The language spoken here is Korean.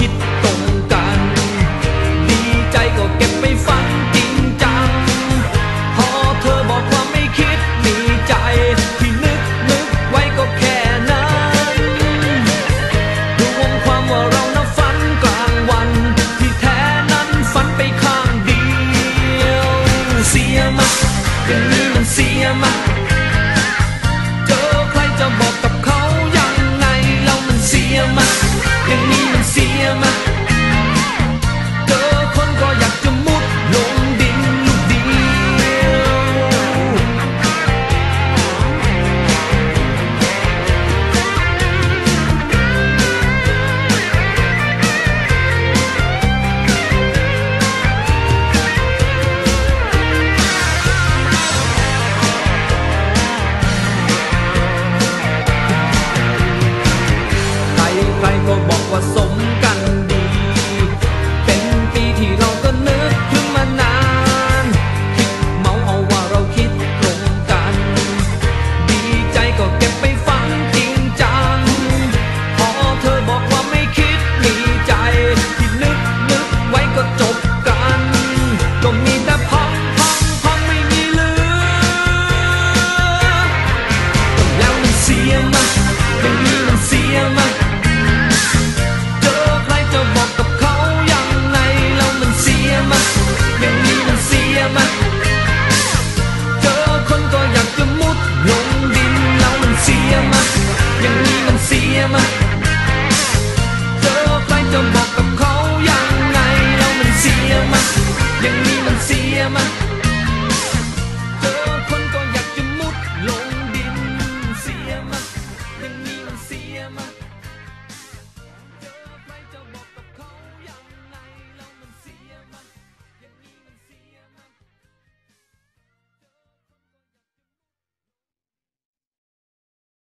깃